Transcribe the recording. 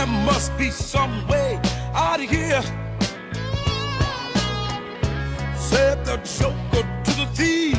There must be some way out of here. Said the joker to the thief.